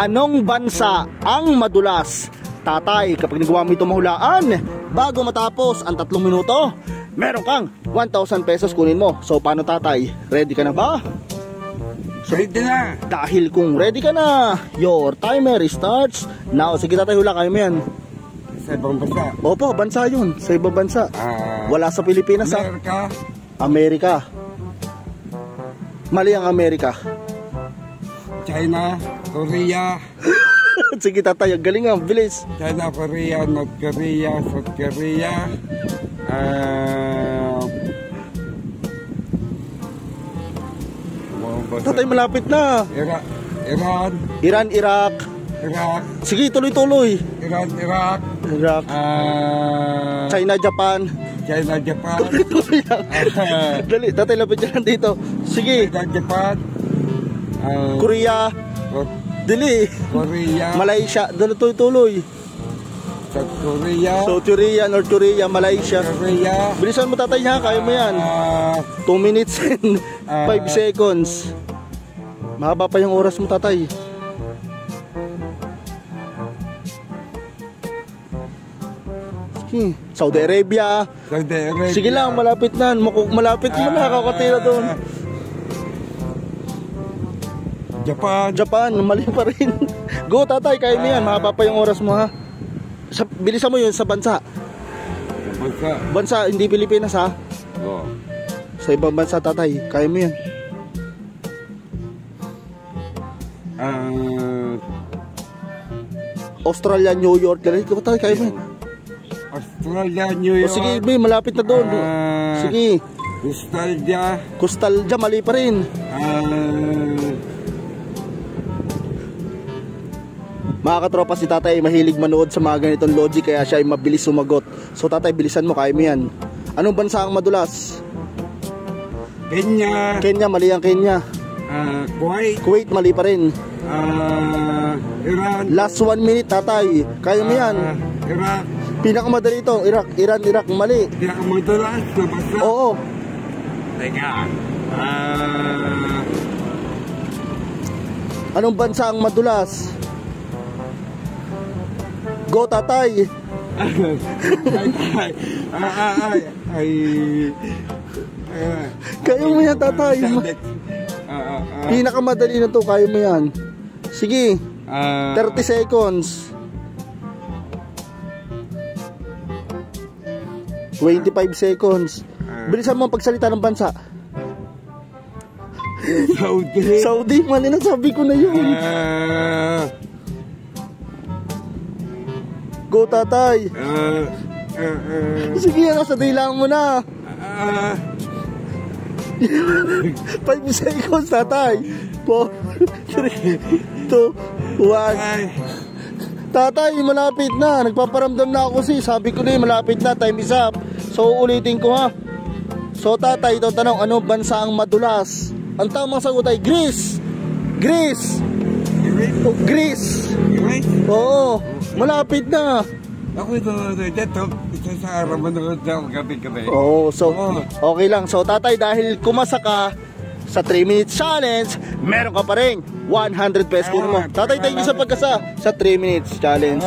Anong bansa ang madulas? Tatay, kapag nagawa mo itong mahulaan, bago matapos ang tatlong minuto, meron kang 1,000 pesos kunin mo. So, paano tatay? Ready ka na ba? Ready na. Dahil kung ready ka na, your timer starts now. Sige tatay, hula kayo mo yan. Sa ibang bansa. Opo, bansa yun. Sa ibang bansa. Ah, Wala sa Pilipinas ha. Amerika. Amerika. Mali ang Amerika. China. Korea. Sige tatay, ang galing ang bilis. China, Korea, North Korea, South Korea. Bansa. Tatay, malapit na. Ira- Iran. Iran, Iraq. Iraq. Sige, tuloy-tuloy. Iran, Iraq. Iraq. Ah... China, Japan. China, Japan. Tuloy lang. Ah, Dali, tatay, lapit dyan dito. Sige, China, Japan. Ah, Korea. Ko- Dili. Korea. Malaysia. Dali, tuloy-tuloy. South Korea. South Korea, North Korea, Malaysia. Korea. Bilisan mo tatay ha, kaya mo yan. Ah, 2 minutes and 5 Ah. seconds. Mahaba pa yung oras mo tatay. Sige. Saudi Arabia. Saudi Arabia. Sige lang, malapit na. Malapit mo na, kakatira doon. Japan. Japan, mali pa rin. Go tatay, kaya mo yan. Mahaba pa yung oras mo ha. Sa, bilisan mo yun sa bansa. Bansa. Bansa, hindi Pilipinas ha. Oh. Sa ibang bansa tatay, kaya mo yan. Ah, Australia, New York, ganun. Go tatay, kaya mo yan. Australia, New O York. sige, Ibe, malapit na doon. Ah. Sige. Nostalgia. Coastal dyan, mali pa rin. Ah, Mga katropa si tatay ay mahilig manood sa mga ganitong logic kaya siya ay mabilis sumagot. So tatay, bilisan mo, kaya mo yan. Anong bansa ang madulas? Kenya. Kenya, mali ang Kenya. Ah, Kuwait. Kuwait, mali pa rin. Ah, Iran. Last one minute, tatay. Kaya mo yan. Ah, Iraq. Pinakamadali ito, Iraq, Iran, Iraq, mali. Madalas na bansa. Oo. Teka. Ah, Anong bansa ang madulas? Go, tatay. ay, ay, ay, ay, ay, ay, Kaya mo yan, tatay. Ah, ah, ah. Pinakamadali na to, kaya mo yan. Sige, Ah, 30 seconds. 25 seconds. Bilisan mo ang pagsalita ng bansa. Saudi. Saudi, mali na sabi ko na yun. Ah, Go tatay. ah, ah, ah, Sige, nasa dilang mo na. ah, 5 seconds tatay. 4, 3, 2, 1. ay, Tatay, malapit na. Nagpaparamdam na ako si. Sabi ko na malapit na. Time is up. So, ulitin ko ha. So, tatay, ito tanong, ano bansa ang madulas? Ang tamang sagot ay Greece. Greece. Oh, Greece. iwit. Oo, malapit na. Ako ito, dito, isa sa araw manood na gabi-gabi. Oo, so, okay lang. So, tatay, dahil kumasa ka sa 3 minutes challenge, meron ka pa rin 100 pesos mo. Tatay, thank you sa pagkasa sa 3 minutes challenge.